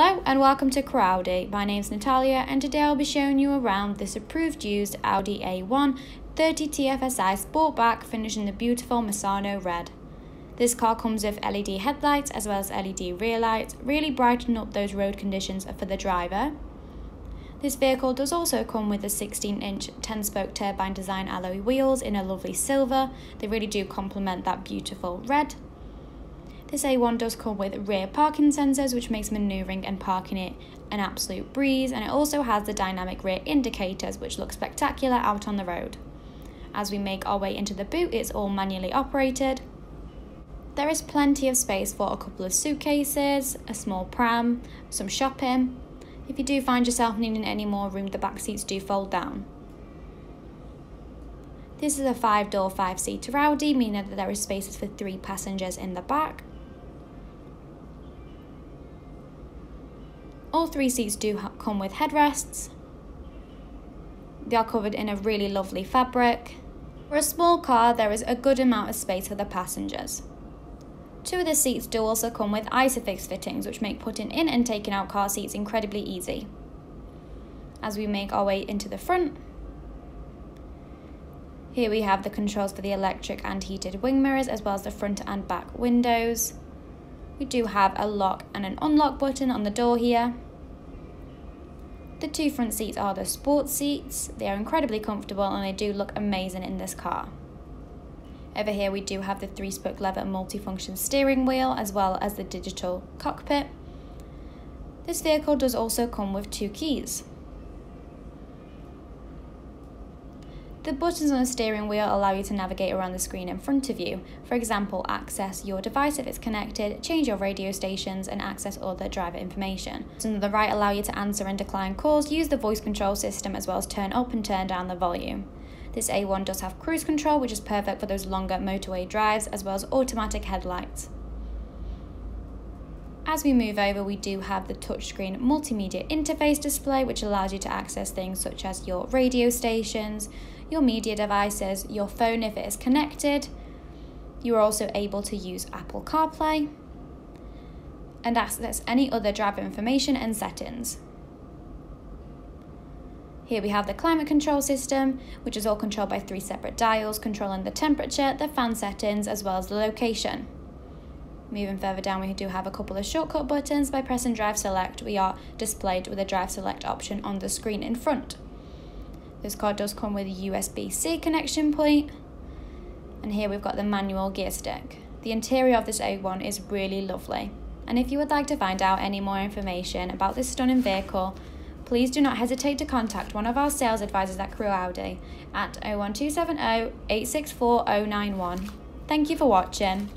Hello and welcome to Audi. My name's Natalia and today I'll be showing you around this approved used Audi A1 30 TFSI Sportback finished in the beautiful Misano red. This car comes with LED headlights as well as LED rear lights, really brighten up those road conditions for the driver. This vehicle does also come with the 16 inch 10 spoke turbine design alloy wheels in a lovely silver. They really do complement that beautiful red. This A1 does come with rear parking sensors which makes manoeuvring and parking it an absolute breeze and it also has the dynamic rear indicators which look spectacular out on the road. As we make our way into the boot it's all manually operated. There is plenty of space for a couple of suitcases, a small pram, some shopping. If you do find yourself needing any more room the back seats do fold down. This is a 5 door 5 seater Audi meaning that there is spaces for 3 passengers in the back. All three seats do come with headrests. They are covered in a really lovely fabric. For a small car, there is a good amount of space for the passengers. Two of the seats do also come with Isofix fittings, which make putting in and taking out car seats incredibly easy. As we make our way into the front, here we have the controls for the electric and heated wing mirrors, as well as the front and back windows. We do have a lock and an unlock button on the door here. The two front seats are the sports seats. They are incredibly comfortable and they do look amazing in this car. Over here we do have the three spoke leather multifunction steering wheel as well as the digital cockpit. This vehicle does also come with two keys. The buttons on the steering wheel allow you to navigate around the screen in front of you. For example, access your device if it's connected, change your radio stations and access other driver information. Buttons on the right allow you to answer and decline calls, use the voice control system as well as turn up and turn down the volume. This A1 does have cruise control which is perfect for those longer motorway drives as well as automatic headlights. As we move over, we do have the touchscreen multimedia interface display, which allows you to access things such as your radio stations, your media devices, your phone if it is connected. You are also able to use Apple CarPlay and access any other driver information and settings. Here we have the climate control system, which is all controlled by three separate dials, controlling the temperature, the fan settings, as well as the location. Moving further down, we do have a couple of shortcut buttons. By pressing drive select, we are displayed with a drive select option on the screen in front. This car does come with a USB-C connection point. And here we've got the manual gear stick. The interior of this A1 is really lovely. And if you would like to find out any more information about this stunning vehicle, please do not hesitate to contact one of our sales advisors at Crewe Audi at 01270 864 091. Thank you for watching.